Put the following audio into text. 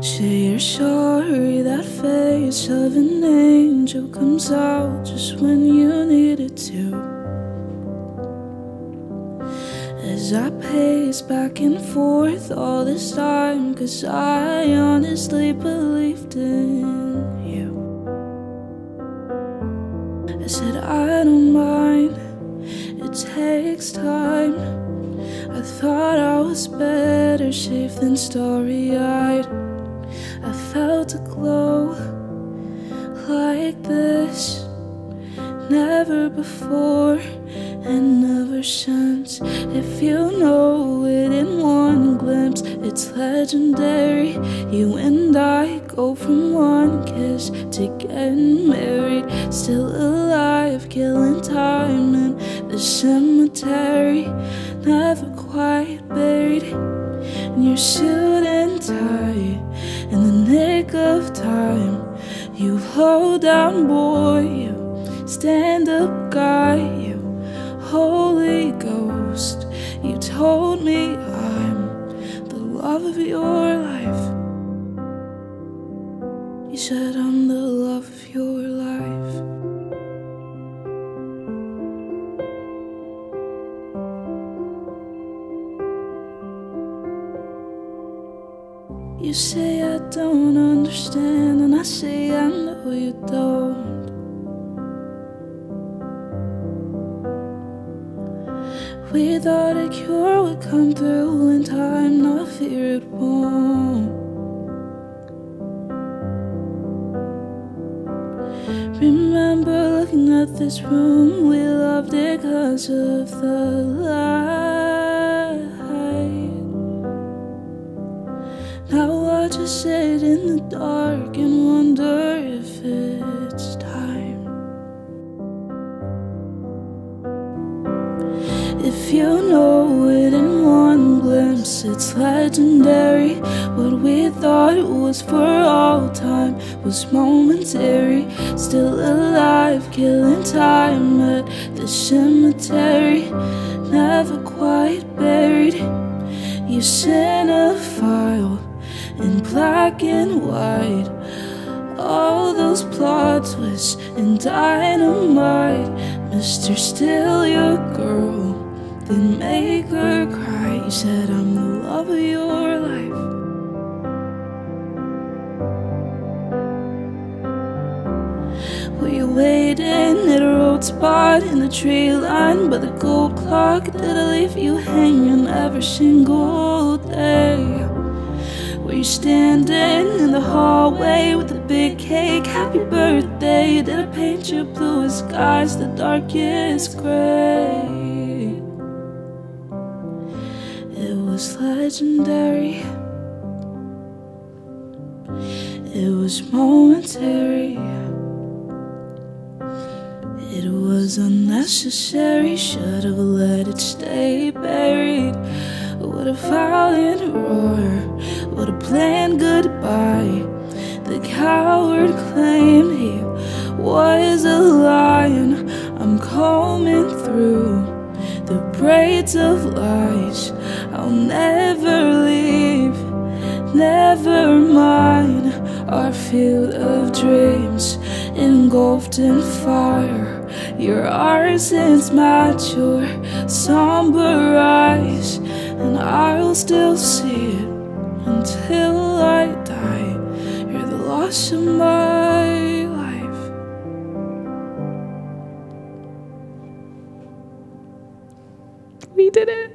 Say you're sorry that face of an angel comes out just when you need it to. As I pace back and forth all this time, cause I honestly believed in you. I said, I don't mind, it takes time. I thought I was better safe than starry eyed. A glow like this, never before and never since. If you know it in one glimpse, it's legendary. You and I go from one kiss to getting married, still alive, killing time in the cemetery, never quite buried. And you're suit and tie nick of time. You hold down, boy, you stand up, guy, you Holy Ghost. You told me I'm the love of your life. You said I'm the love of your life. You say I don't understand, and I say I know you don't. We thought a cure would come through in time, no fear it won't. Remember looking at this room, we loved it cause of the light. I sit in the dark and wonder if it's time. If you know it in one glimpse, it's legendary. What we thought it was for all time was momentary. Still alive, killing time at the cemetery. Never quite buried. You cinephile in black and white. All those plot twists and dynamite. Mr. Still your girl, then make her cry. You said I'm the love of your life. You waiting at a road spot in the tree line by the gold clock? Did I leave you hanging every single day? Were you standing in the hallway with the big cake? Happy birthday. Did I paint your bluest skies the darkest gray? It was legendary. It was momentary. It was unnecessary. Should have let it stay buried. What a violent roar. What a planned goodbye. The coward claimed he was a lion. I'm combing through the braids of lies. I'll never leave, never mind our field of dreams engulfed in fire. Your accents match your somber eyes, and I'll still see it until I die. You're the loss of my life. We did it.